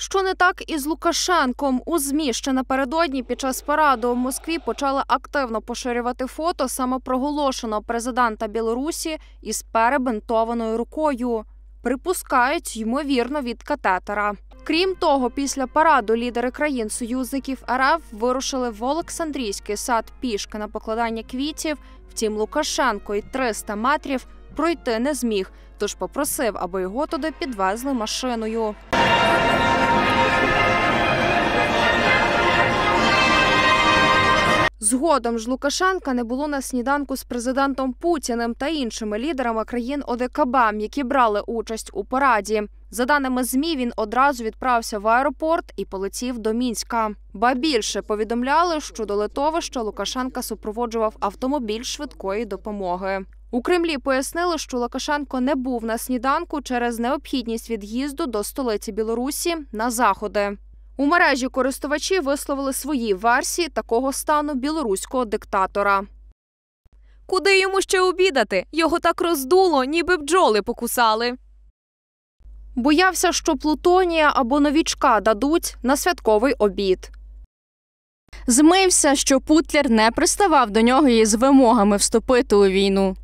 Що не так із Лукашенком? У ЗМІ ще напередодні під час параду в Москві почали активно поширювати фото самопроголошеного президента Білорусі із перебинтованою рукою. Припускають, ймовірно, від катетера. Крім того, після параду лідери країн-союзників РФ вирушили в Олександрійський сад пішки на покладання квітів. Втім, Лукашенко й 300 метрів пройти не зміг, тож попросив, аби його туди підвезли машиною. Згодом ж Лукашенка не було на сніданку з президентом Путіним та іншими лідерами країн ОДКБ, які брали участь у параді. За даними змі, він одразу відправився в аеропорт і полетів до мінська. Ба більше повідомляли, що до литовища Лукашенка супроводжував автомобіль швидкої допомоги. У Кремлі пояснили, що Лукашенко не був на сніданку через необхідність від'їзду до столиці Білорусі на заходи. У мережі користувачі висловили свої версії такого стану білоруського диктатора. Куди йому ще обідати? Його так роздуло, ніби бджоли покусали. Боявся, що Плутонія або новічка дадуть на святковий обід. Змився, що Путлер не приставав до нього із вимогами вступити у війну.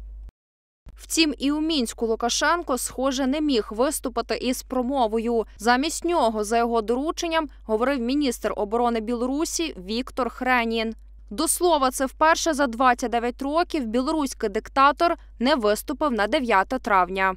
Втім, і у мінську Лукашенко, схоже, не міг виступити із промовою. Замість нього, за його дорученням, говорив міністр оборони Білорусі Віктор Хренін. До слова, це вперше за 29 років білоруський диктатор не виступив на 9 травня.